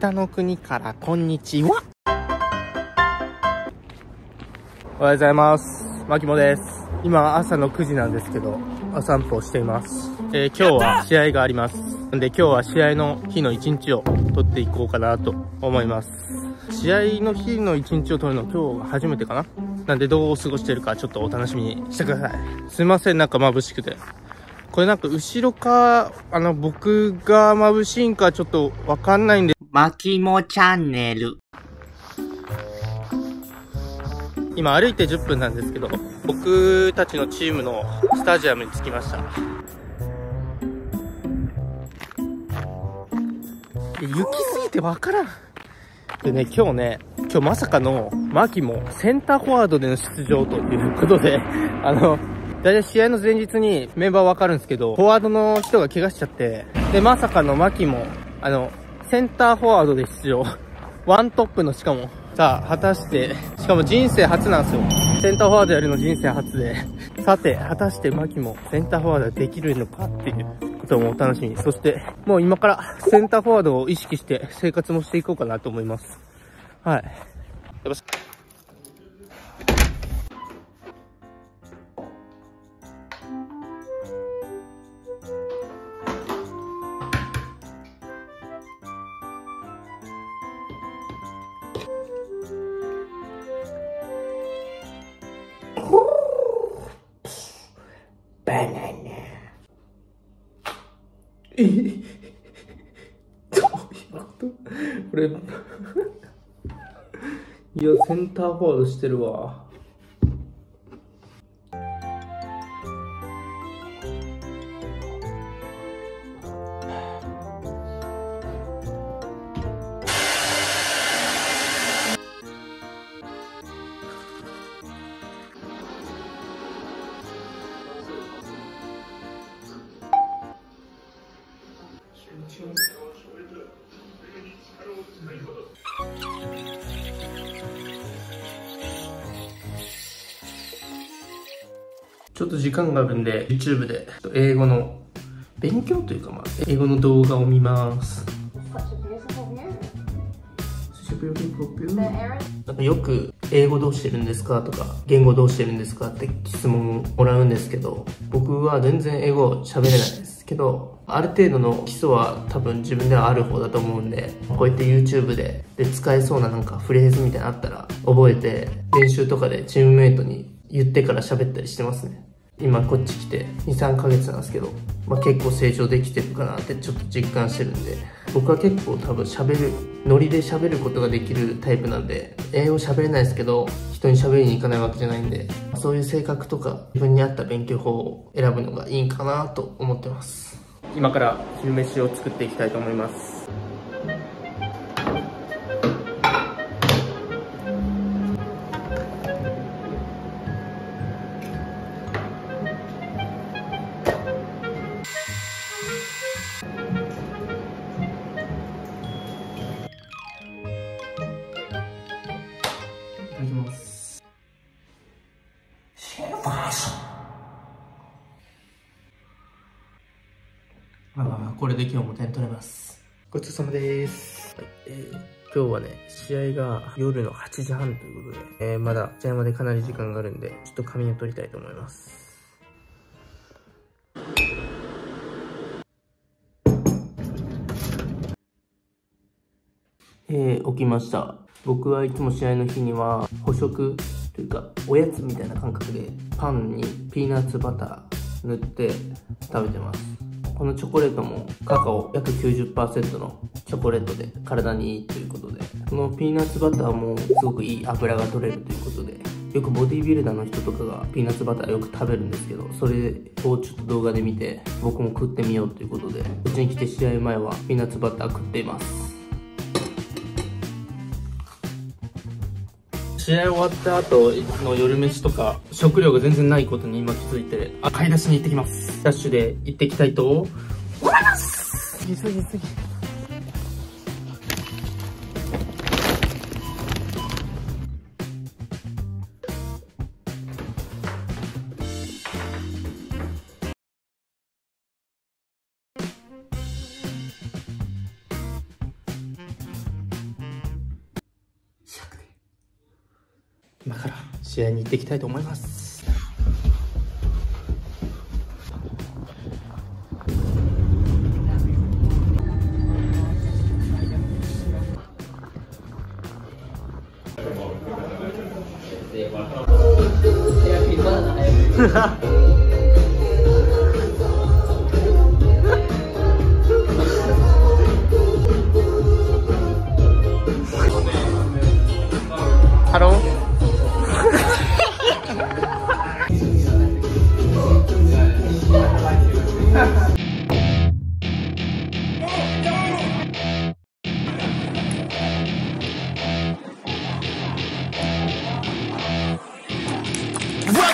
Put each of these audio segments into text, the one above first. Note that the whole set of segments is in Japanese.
北の国からこんにちは。おはようございます。マキモです。今朝の9時なんですけど、お散歩をしています。えー今日は試合があります。んで今日は試合の日の1日を取っていこうかなと思います。試合の日の1日を取るの今日が初めてかななんでどう過ごしてるかちょっとお楽しみにしてください。すいません、なんか眩しくて。これなんか後ろか、あの僕が眩しいんかちょっとわかんないんで、マキモチャンネル。今歩いて10分なんですけど、僕たちのチームのスタジアムに着きました。雪すぎてわからん。でね、今日ね、今日まさかの、マキもセンターフォワードでの出場ということで、あの、だいたい試合の前日にメンバーわかるんですけど、フォワードの人が怪我しちゃって、で、まさかのマキも、あの、センターフォワードで出場。ワントップのしかも、さあ、果たして、しかも人生初なんですよ。センターフォワードやるの人生初で。さて、果たしてマキもセンターフォワードできるのかっていうこともお楽しみ。そして、もう今からセンターフォワードを意識して生活もしていこうかなと思います。はい。いや、センターフォワードしてるわ。と時間があるんで、YouTube で。英語の勉強というか、まあ、英語の動画を見ます。なんかよく英語どうしてるんですかとか言語どうしてるんですかって質問をもらうんですけど僕は全然英語喋れないですけどある程度の基礎は多分自分ではある方だと思うんでこうやって YouTube でで使えそうななんかフレーズみたいなのあったら覚えて練習とかでチームメイトに言ってから喋ったりしてますね今こっち来て23ヶ月なんですけど、まあ、結構成長できてるかなってちょっと実感してるんで僕は結構多分喋るノリで喋ることができるタイプなんで英語喋れないですけど人に喋りに行かないわけじゃないんでそういう性格とか自分に合った勉強法を選ぶのがいいんかなと思ってます。今から昼飯を作っていきたいと思います。ああ、これで今日も点取れます。ごちそうさまです。はい、えー今日はね、試合が夜の8時半ということで、えーまだ試合までかなり時間があるんで、ちょっと仮眠を取りたいと思います。えー起きました。僕はいつも試合の日には、補食というか、おやつみたいな感覚で、パンにピーナッツバター塗って食べてます。このチョコレートもカカオ約90%のチョコレートで体にいいということで、このピーナッツバターもすごくいい油が取れるということで、よくボディービルダーの人とかがピーナッツバターよく食べるんですけど、それをちょっと動画で見て、僕も食ってみようということで、うちに来て試合前はピーナッツバター食っています。試合終わった後の夜飯とか食料が全然ないことに今気づいて買い出しに行ってきます。ダッシュで行ってきたいと思います。急ぎ急ぎ。今から試合に行っていきたいと思います。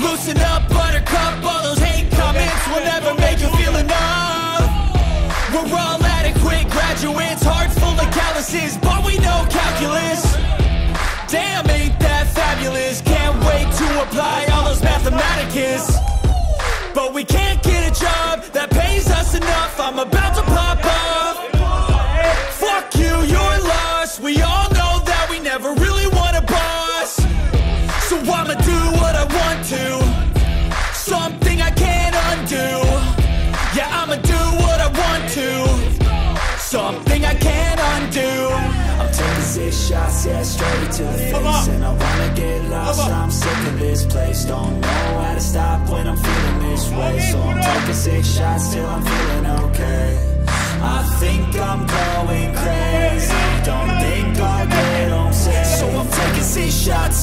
Loosen up, buttercup, all those hate comments Will never make you feel enough. We're all adequate graduates Heart full of calluses, but we know calculus. Damn, ain't that fabulous? Can't wait to apply all those mathematicus. But we can't get a job that pays us enough. I'm about to pop off Fuck you, you're lost. We all know that we never really to. Something I can't undo. Yeah, I'ma do what I want to. Something I can't undo. I'm taking six shots, yeah, straight to the face And I wanna get lost, I'm sick of this place Don't know how to stop when I'm feeling this way. So I'm taking six shots till I'm feeling okay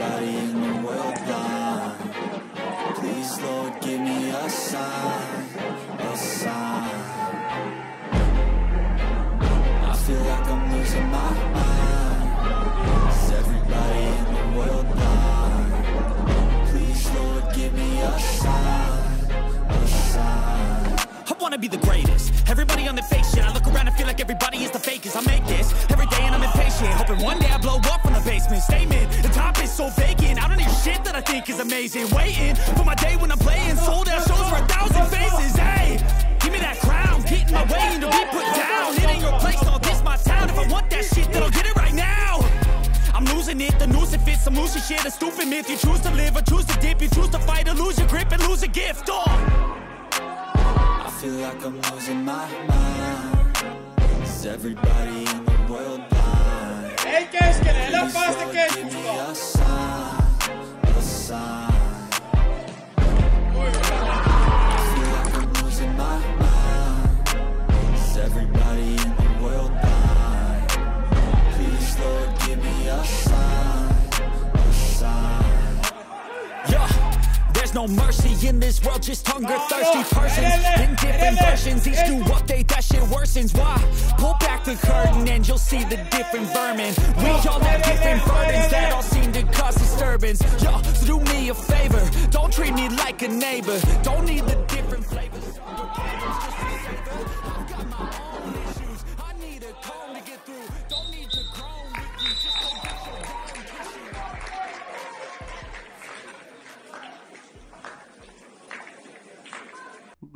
everybody in the world blind? Please, Lord, give me a sign A sign I feel like I'm losing my mind Is everybody in the world blind? Please, Lord, give me a sign A sign I wanna be the greatest. Everybody on the fake shit. I look around and feel like everybody is the fakest. I make this every day and I'm impatient. Hoping one day I blow up from the basement. Statement, so vacant. I don't hear shit that I think is amazing. Waiting for my day when I'm playing. Sold out shows for a thousand faces. Hey, give me that crown. Get in my way and to be put down. It ain't your place, all this my town. If I want that shit, then I'll get it right now. I'm losing it, the noose it fits, some losing shit, a stupid myth. You choose to live or choose to dip, you choose to fight or lose your grip and lose a gift. Oh. I feel like I'm losing my mind. Is everybody in the world blind? Ei keskene, elä Please, päästä Lord, give me keskustaan side. There's no mercy in this world, just hunger oh, thirsty persons in different versions. Each new update, that shit worsens. Why? Pull back the curtain and you'll see the different vermin. We oh, all have different burdens that all seem to cause disturbance. Yo, so do me a favor, don't treat me like a neighbor. Don't need the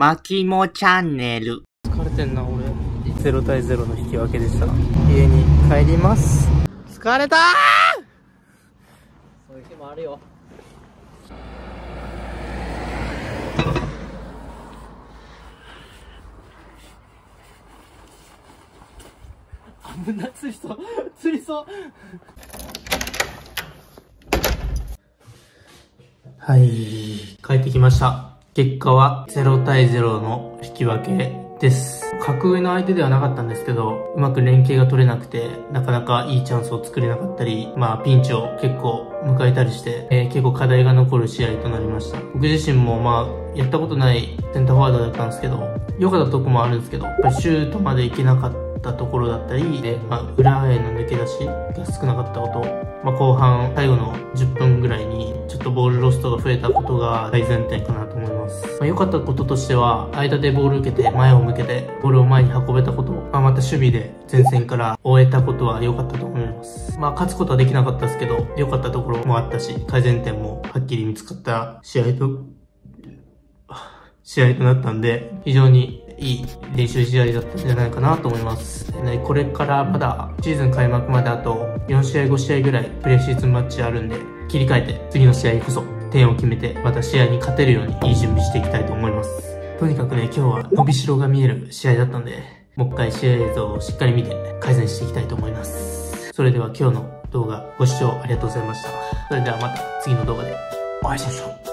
マキモチャンネル。疲れてんな、俺。0対0の引き分けでした。家に帰ります。疲れたそういう日もあるよ危ない、釣りそう。釣りそう。はい。帰ってきました。結果は0対0の引き分けです。格上の相手ではなかったんですけど、うまく連携が取れなくて、なかなかいいチャンスを作れなかったり、まあピンチを結構迎えたりして、えー結構課題が残る試合となりました。僕自身もまあ、やったことないセンターフォワードだったんですけど、良かったとこもあるんですけど、やっぱりシュートまで行けなかったところだったり、で、まあ、裏への抜け出しが少なかったこと、まあ、後半、最後の10分ぐらいに、ちょっとボールロストが増えたことが大前提かなと思います。まあ、良かったこととしては、間でボール受けて、前を向けて、ボールを前に運べたこと、まあ、また守備で前線から終えたことは良かったと思います。まあ、勝つことはできなかったですけど、良かったところもあったし、改善点もはっきり見つかった試合と、試合となったんで、非常にいい練習試合だったんじゃないかなと思います。ね、これからまだシーズン開幕まであと4試合5試合ぐらいプレシーズンマッチあるんで、切り替えて次の試合こそ点を決めてまた試合に勝てるようにいい準備していきたいと思います。とにかくね、今日は伸びしろが見える試合だったんで、もう一回試合映像をしっかり見て改善していきたいと思います。それでは今日の動画ご視聴ありがとうございました。それではまた次の動画でお会いしましょう。